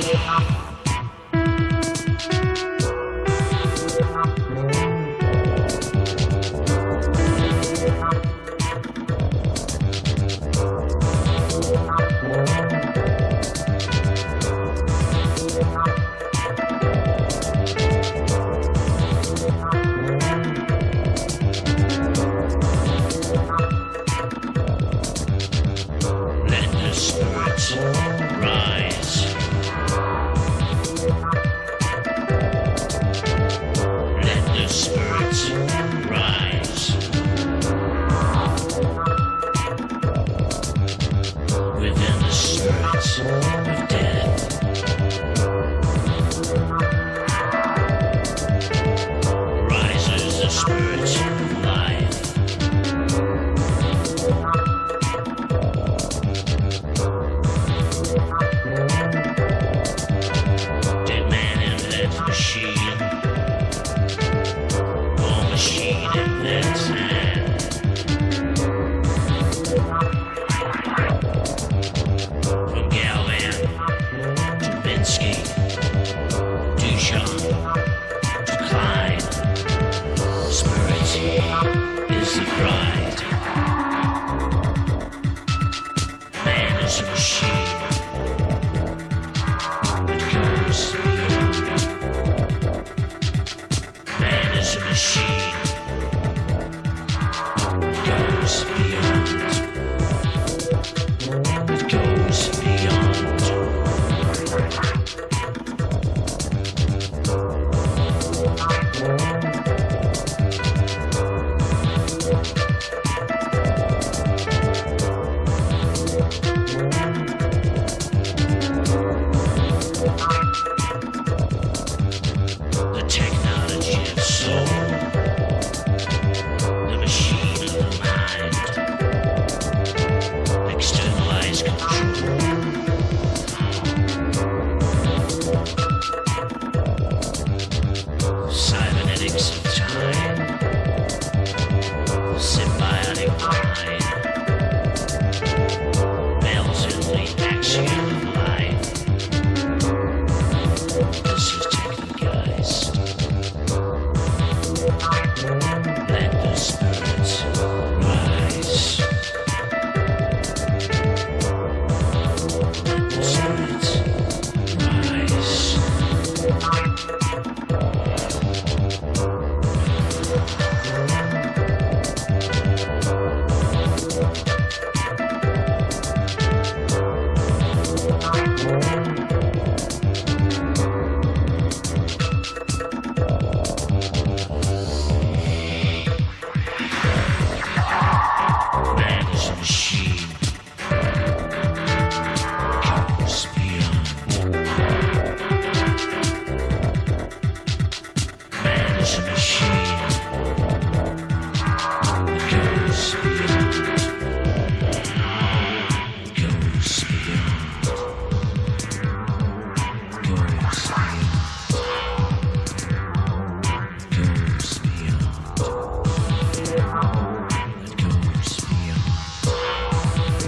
Um, spiritual live. is. Man is a machine. It goes beyond. Man is a machine.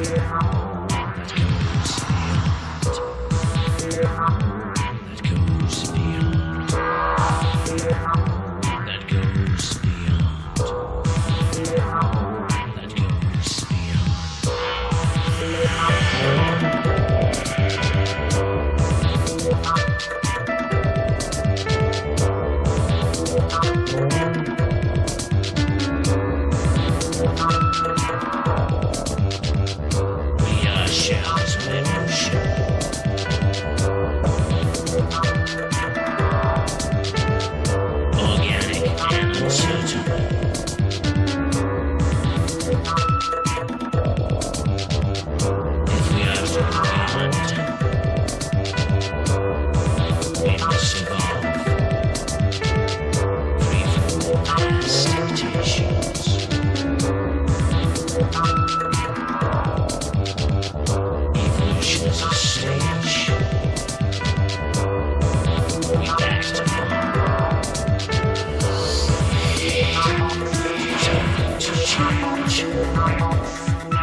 Yeah. Şeyh Hazmeymiş. Podcast.